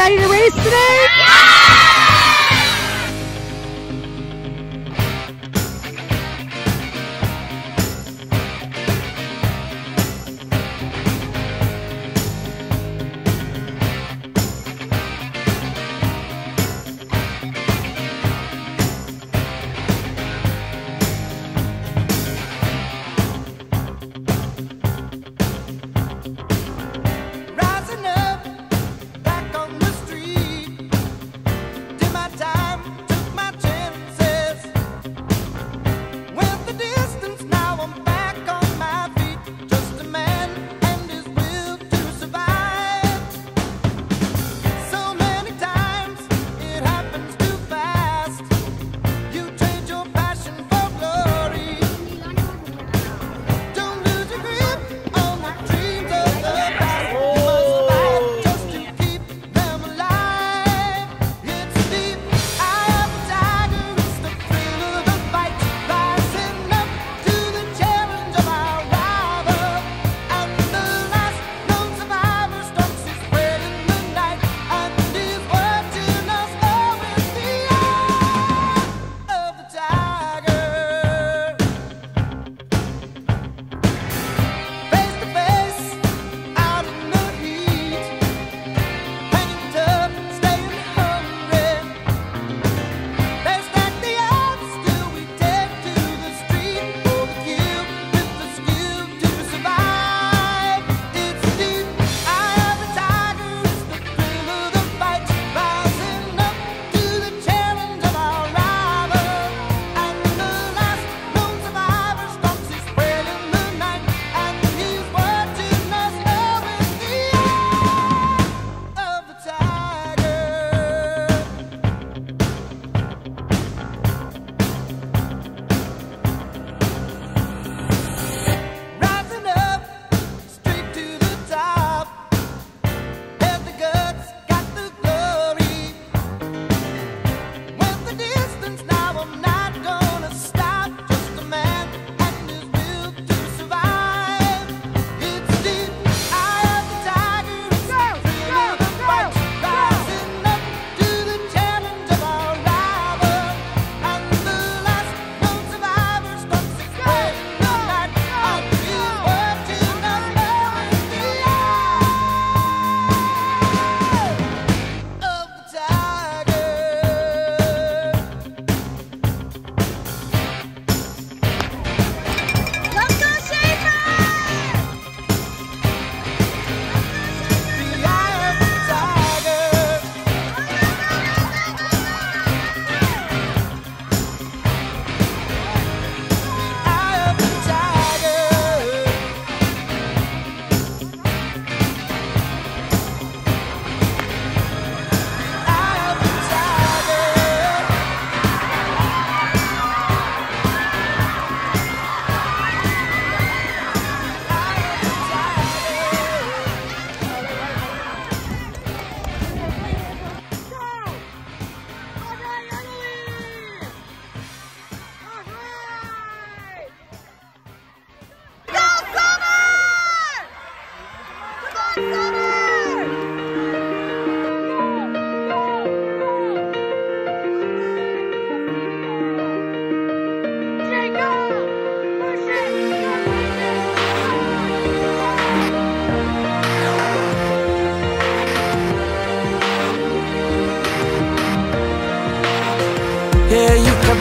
ready to race today?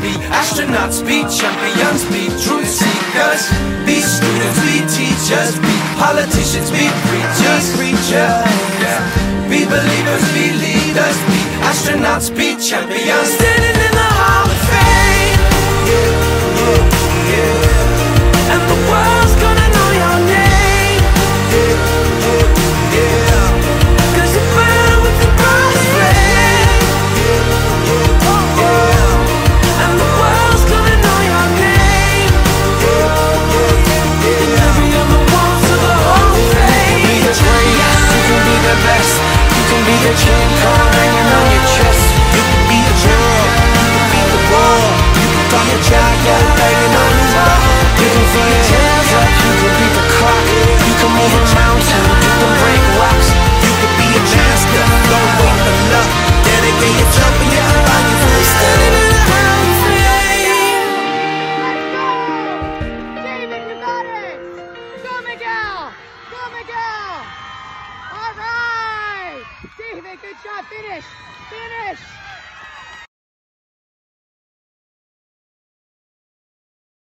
be astronauts, be champions, be truth seekers. Be students, be teachers, be politicians, be preachers, preachers. Be believers, be leaders, be astronauts, be champions. Standing in the Hall of Fame. And the world's good job. Finish! Finish!